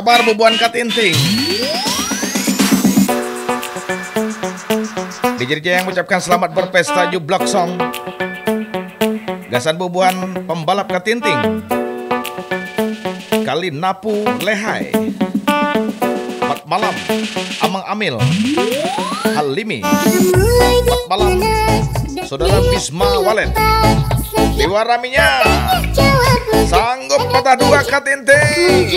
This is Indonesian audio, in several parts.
kabar Bubuan Katinting? DJ yang mengucapkan selamat berpesta Jublok Song. Gasan Bubuan pembalap Katinting. Kali Napu Lehai. Empat malam Amang Amil. Halimi. Empat malam Saudara Bisma Walet. Dewa Raminya. Sanggup patah dua Katinting.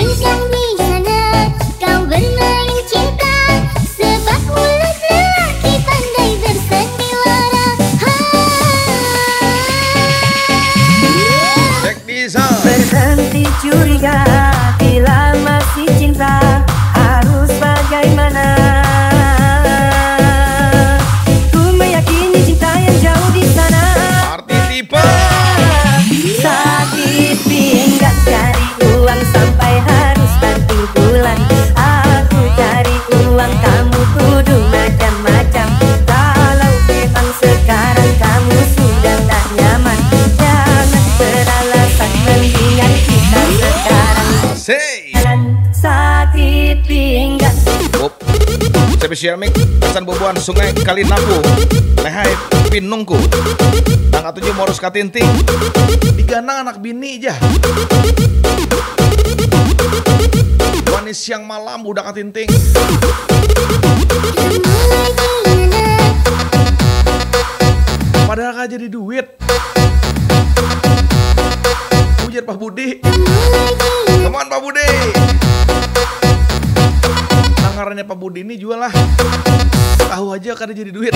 Say. sakit pinggang Bob. Spesial pesan bubuan sungai Kalinapu Lehai Pinungku. Tanggal 7 Morus Katinting Diganang anak bini aja Wanis siang malam budak Katinting Padahal gak jadi duit Ujar Pak Budi. Come on Pak Budi. Anggarannya Pak Budi ini jual lah. Tahu aja kada jadi duit.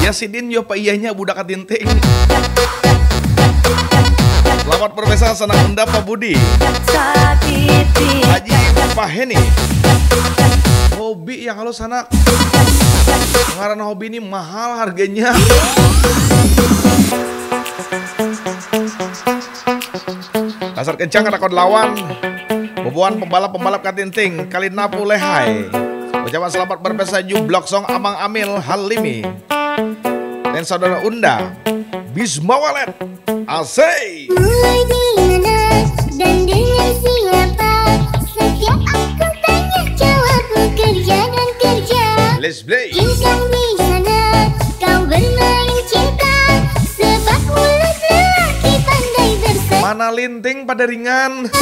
Ya sidin yo pak iyanya budak katinting Selamat berpesta senang unda Pak Budi. Haji Pak Heni Hobi yang halus anak. Ngaran hobi ini mahal harganya Dasar kencang rakon lawan. Boboan pembalap-pembalap katinting Kali napu lehai Ucapan selamat berpesta Jublok Song Amang Amil Halimi. Dan saudara Unda Bisma Walet. Asay Mulai di mana dan dengan siapa? Setiap aku tanya jawabmu kerja dan kerja. Let's play Mana linting pada ringan.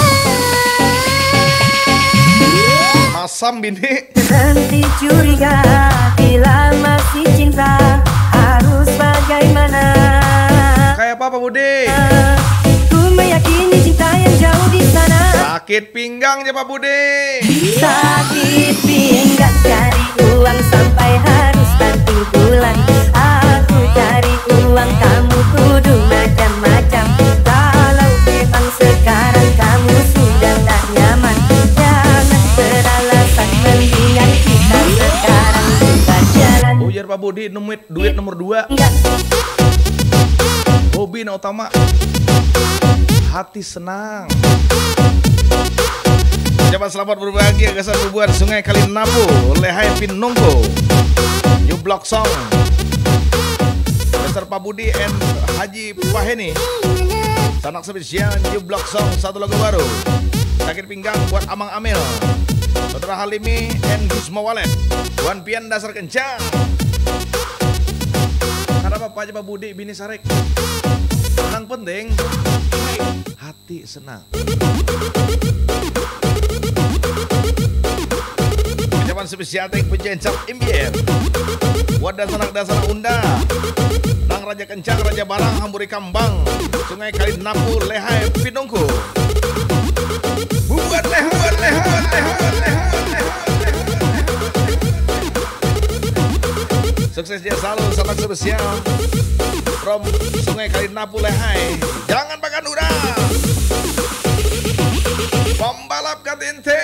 Masam bini. Berhenti curiga bila masih cinta harus bagaimana? Kayak apa Pak Budi? Ku meyakini cinta yang jauh di sana. Sakit pinggang ya Pak Budi. Sakit pinggang cari uang sampai harus bantu bulan. Aku cari uang Ujar Pak Budi duit, duit nomor dua. Enggak Hobi na utama Hati senang. Ucapan selamat berbahagia Gasan bubuan sungai Kalinapu Lehai Pinungku New Block Song. Besar Pak Budi and Haji Paheni Sanak spesial New Block Song Satu lagu baru. Sakit pinggang buat Amang Amil. Saudara Halimi and Gusma Walet. Tuan Pian dasar kencang Aja Pak Budi Bini Sarek. Yang penting. Hati senang. Ucapan spesial tek penjencap imbier Wadah sanak dasar unda. Nang Raja Kencang, Raja Barang, Hamburi Kambang. Sungai Kali Napu, Lehai, Pinungku buat leh, buat leh, buat leh, buat leh, Sukses dia selalu, salam spesial From Sungai Kali Napu, Lehai. Jangan makan udang. Pembalap Katinte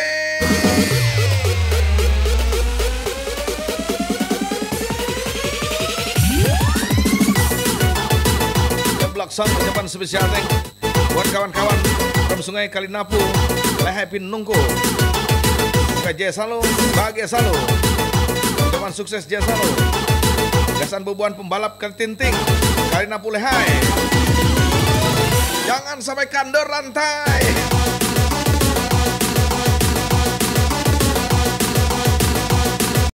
Jeblok Song ucapan spesial tank Buat kawan-kawan From Sungai Kalinapu Lehai Pinungku. Semoga jaya selalu Bahagia selalu. Ucapan sukses jaya selalu Gasan bubuan pembalap Ketinting. Kalinapu Lehai Jangan sampai kandor rantai